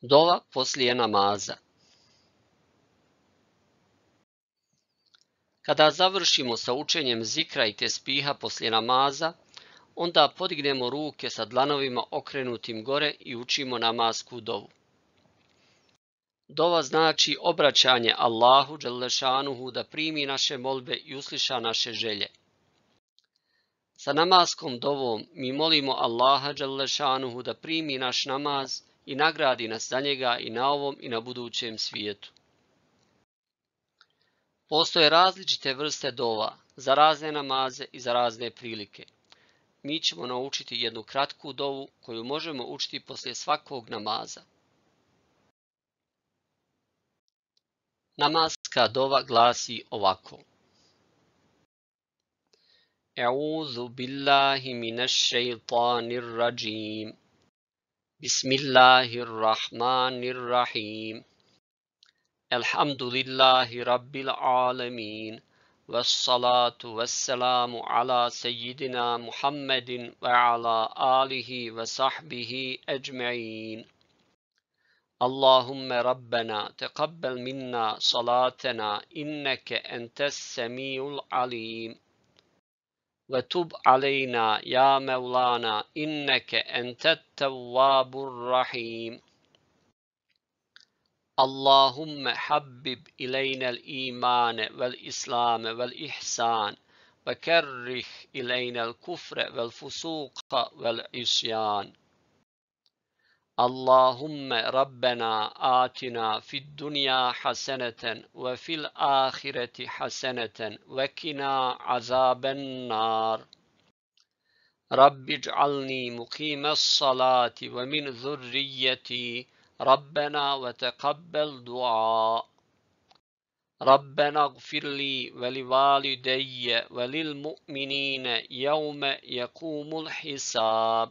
Dova poslije namaza. Kada završimo sa učenjem zikra i tespiha poslije namaza, onda podignemo ruke sa dlanovima okrenutim gore i učimo namasku dovu. Dova znači obraćanje Allahu Đelešanuhu da primi naše molbe i usliša naše želje. Sa namaskom dovom mi molimo Allaha Đelešanuhu da primi naš namaz i nagradi nas za njega i na ovom i na budućem svijetu. Postoje različite vrste dova za razne namaze i za razne prilike. Mi ćemo naučiti jednu kratku dovu koju možemo učiti poslije svakog namaza. Namaska dova glasi ovako. A'udhu billahi minash shaitanir rajim. Bismillahirrahmanirrahim. Elhamdulillahi rabbil alamin. والصلاة والسلام على سيدنا محمد وعلى آله وصحبه أجمعين اللهم ربنا تقبل منا صلاتنا إنك أنت السميع العليم وتب علينا يا مولانا إنك أنت التواب الرحيم. اللهم حبب إلينا الإيمان والإسلام والإحسان وكره إلينا الكفر والفسوق والعصيان. اللهم ربنا آتنا في الدنيا حسنة وفي الآخرة حسنة وكنا عذاب النار. رب اجعلني مقيم الصلاة ومن ذريتي. ربنا وتقبل دعاء. ربنا اغفر لي ولوالدي وللمؤمنين يوم يقوم الحساب.